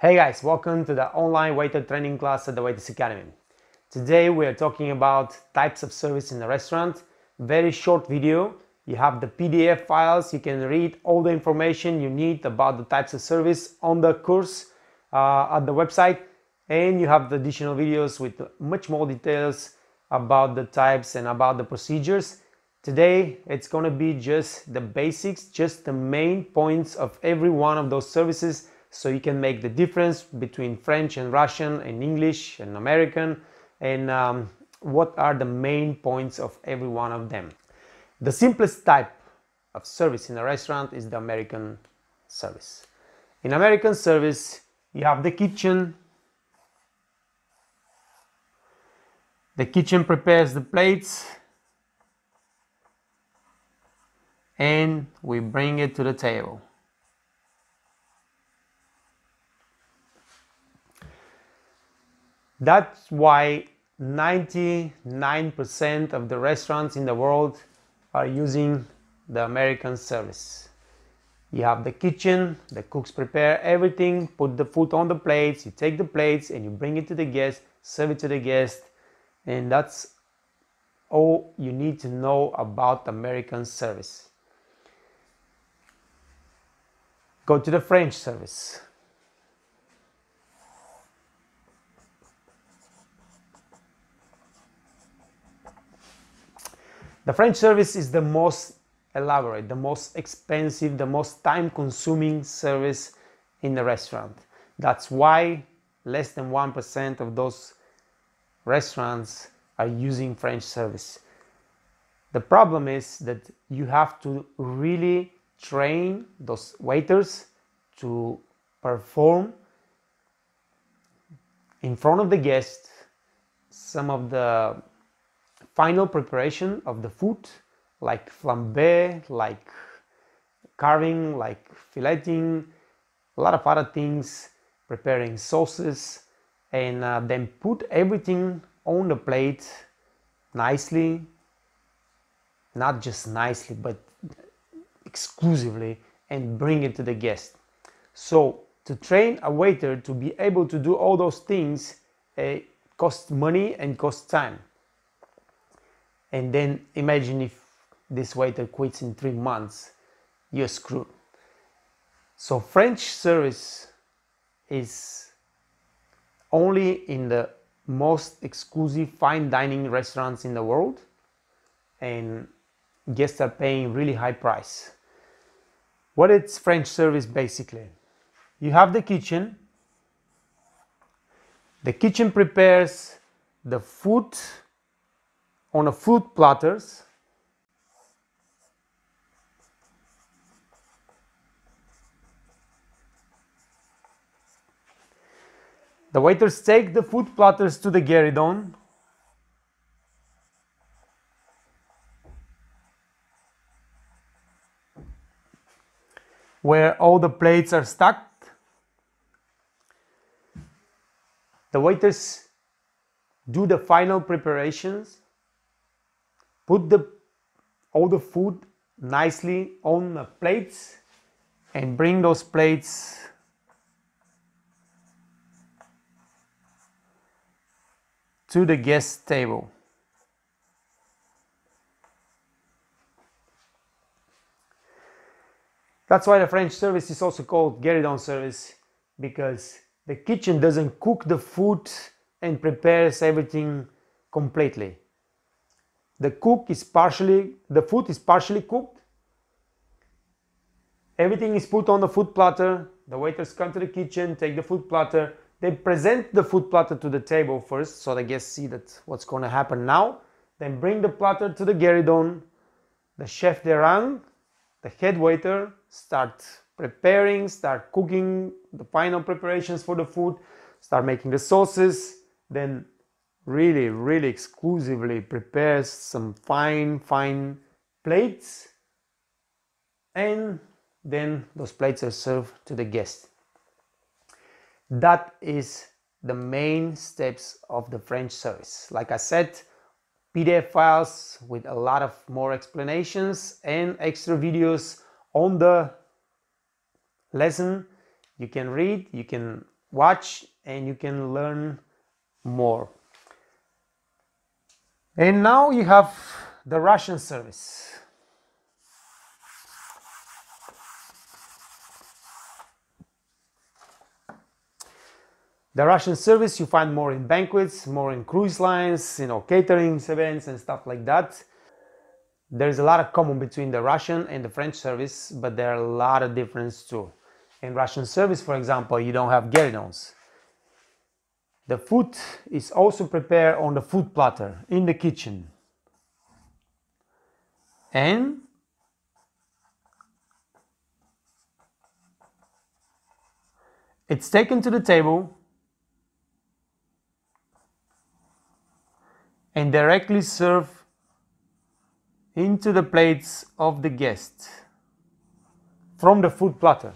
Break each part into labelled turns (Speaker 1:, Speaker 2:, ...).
Speaker 1: Hey guys, welcome to the online waiter training class at the Waiters Academy. Today we are talking about types of service in the restaurant. Very short video. You have the PDF files, you can read all the information you need about the types of service on the course uh, at the website and you have the additional videos with much more details about the types and about the procedures. Today it's going to be just the basics, just the main points of every one of those services so you can make the difference between French and Russian and English and American and um, what are the main points of every one of them. The simplest type of service in a restaurant is the American service. In American service, you have the kitchen. The kitchen prepares the plates and we bring it to the table. That's why 99% of the restaurants in the world are using the American service. You have the kitchen, the cooks prepare everything, put the food on the plates, you take the plates and you bring it to the guest, serve it to the guest, and that's all you need to know about American service. Go to the French service. The French service is the most elaborate, the most expensive, the most time consuming service in the restaurant. That's why less than 1% of those restaurants are using French service. The problem is that you have to really train those waiters to perform in front of the guests some of the final preparation of the food like flambe, like carving, like filleting, a lot of other things, preparing sauces, and uh, then put everything on the plate nicely, not just nicely, but exclusively, and bring it to the guest. So to train a waiter to be able to do all those things uh, costs money and costs time and then imagine if this waiter quits in three months you're screwed. So french service is only in the most exclusive fine dining restaurants in the world and guests are paying really high price. What is french service basically? You have the kitchen. The kitchen prepares the food on a food platters. The waiters take the food platters to the gueridon where all the plates are stacked. The waiters do the final preparations put the all the food nicely on the plates and bring those plates to the guest table. That's why the French service is also called gueridon service because the kitchen doesn't cook the food and prepares everything completely the cook is partially the food is partially cooked. Everything is put on the food platter. The waiters come to the kitchen take the food platter. They present the food platter to the table first so the guests see that what's going to happen now. Then bring the platter to the gueridon the chef de rang the head waiter start preparing start cooking the final preparations for the food start making the sauces. Then really, really exclusively prepares some fine, fine plates and then those plates are served to the guest. That is the main steps of the French service. Like I said, PDF files with a lot of more explanations and extra videos on the lesson. You can read, you can watch and you can learn more. And now you have the Russian service. The Russian service you find more in banquets, more in cruise lines, you know, catering events and stuff like that. There's a lot of common between the Russian and the French service, but there are a lot of difference too. In Russian service, for example, you don't have gueridons. The food is also prepared on the food platter in the kitchen. And it's taken to the table and directly served into the plates of the guest from the food platter.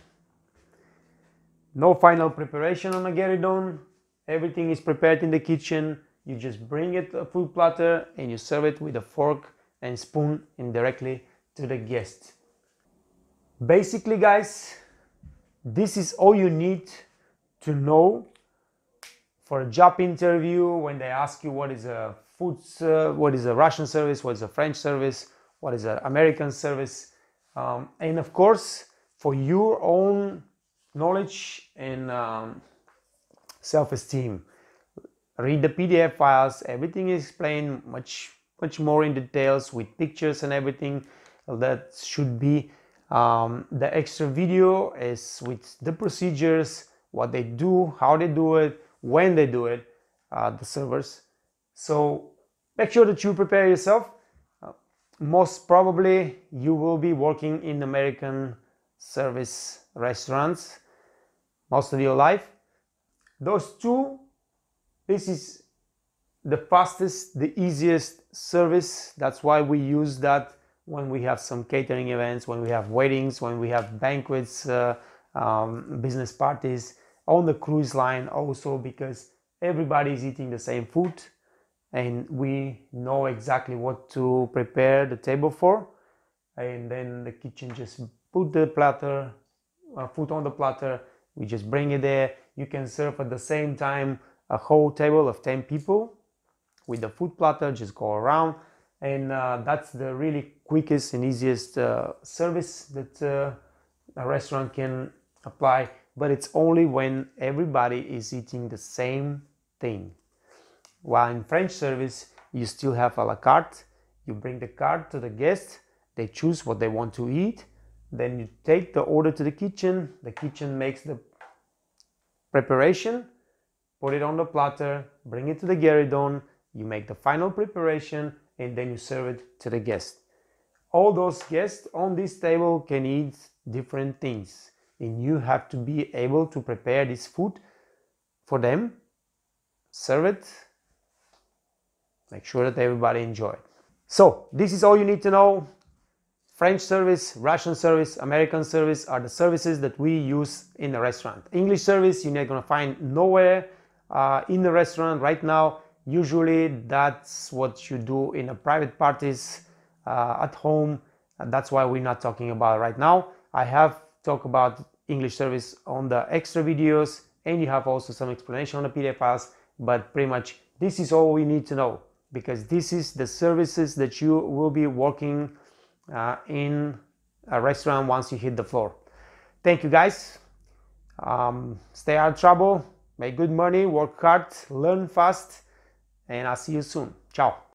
Speaker 1: No final preparation on a gueridon. Everything is prepared in the kitchen. You just bring it a food platter and you serve it with a fork and spoon indirectly to the guest. Basically, guys, this is all you need to know for a job interview when they ask you what is a foods, uh, what is a Russian service, what is a French service, what is an American service, um, and of course, for your own knowledge and um, self-esteem. Read the PDF files, everything is explained much much more in details with pictures and everything that should be um, the extra video is with the procedures what they do how they do it when they do it uh, the servers so make sure that you prepare yourself. Uh, most probably you will be working in American service restaurants most of your life. Those two, this is the fastest, the easiest service. That's why we use that when we have some catering events, when we have weddings, when we have banquets, uh, um, business parties on the cruise line also because everybody is eating the same food and we know exactly what to prepare the table for. And then the kitchen just put the platter uh, food on the platter. We just bring it there you can serve at the same time a whole table of 10 people with the food platter just go around. And uh, that's the really quickest and easiest uh, service that uh, a restaurant can apply. But it's only when everybody is eating the same thing. While in French service, you still have a la carte. You bring the card to the guest, they choose what they want to eat, then you take the order to the kitchen, the kitchen makes the preparation, put it on the platter, bring it to the gueridon, you make the final preparation, and then you serve it to the guest. All those guests on this table can eat different things, and you have to be able to prepare this food for them, serve it, make sure that everybody enjoy. So this is all you need to know. French service, Russian service, American service are the services that we use in a restaurant. English service you're not gonna find nowhere uh, in the restaurant right now. Usually that's what you do in a private parties uh, at home. that's why we're not talking about right now. I have talked about English service on the extra videos and you have also some explanation on the PDF files, but pretty much this is all we need to know because this is the services that you will be working uh, in a restaurant once you hit the floor. Thank you guys. Um, stay out of trouble, make good money, work hard, learn fast, and I'll see you soon. Ciao.